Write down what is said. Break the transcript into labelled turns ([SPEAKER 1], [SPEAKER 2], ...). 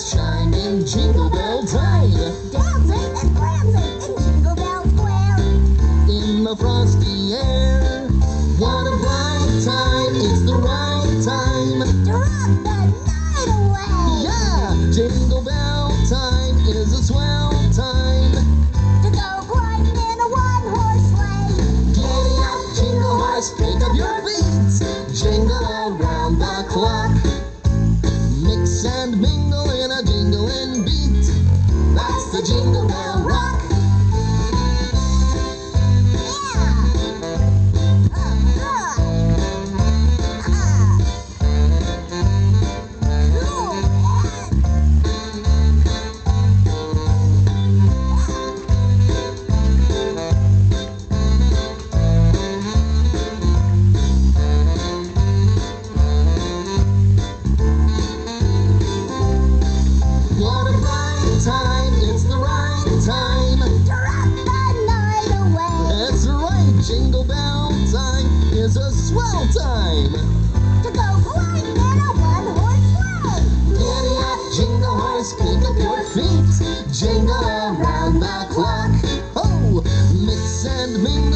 [SPEAKER 1] Jingle Bell Time.
[SPEAKER 2] Dancing and prancing in Jingle Bell Square.
[SPEAKER 1] In the frosty air. What a bright time. It's the right time.
[SPEAKER 2] To rock the night away.
[SPEAKER 1] Yeah, Jingle Bell Time is a swell time.
[SPEAKER 2] To go gliding in a one-horse sleigh.
[SPEAKER 1] Giddy up, jingle horse, pick up your feet. Jingle around the clock. Mix and mingle in a jingling beat. That's the Jingle Bell Rock. What a bright time, it's the right time
[SPEAKER 2] to run the night away.
[SPEAKER 1] That's right, jingle bell time is a swell time
[SPEAKER 2] to go flying in a one horse sleigh.
[SPEAKER 1] Giddy up, jingle horse, pick your feet, jingle around the clock. Oh, mix and Minnie.